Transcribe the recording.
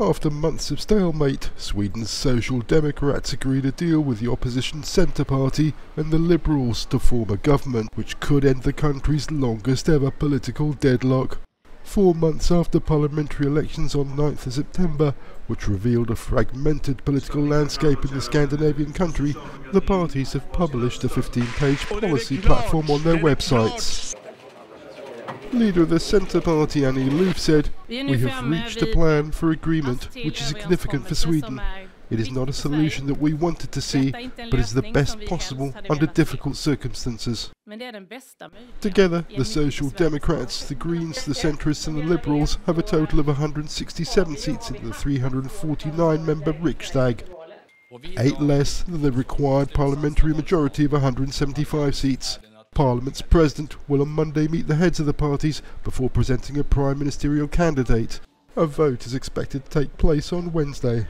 After months of stalemate, Sweden's Social Democrats agreed a deal with the opposition Centre Party and the Liberals to form a government which could end the country's longest ever political deadlock. Four months after parliamentary elections on 9th of September, which revealed a fragmented political landscape in the Scandinavian country, the parties have published a 15-page policy platform on their websites. Leader of the Centre Party Annie Lööf said, We have reached a plan for agreement which is significant for Sweden. It is not a solution that we wanted to see, but is the best possible under difficult circumstances. Together, the Social Democrats, the Greens, the Centrists and the Liberals have a total of 167 seats in the 349-member Riksdag, eight less than the required parliamentary majority of 175 seats. Parliament's president will on Monday meet the heads of the parties before presenting a prime ministerial candidate. A vote is expected to take place on Wednesday.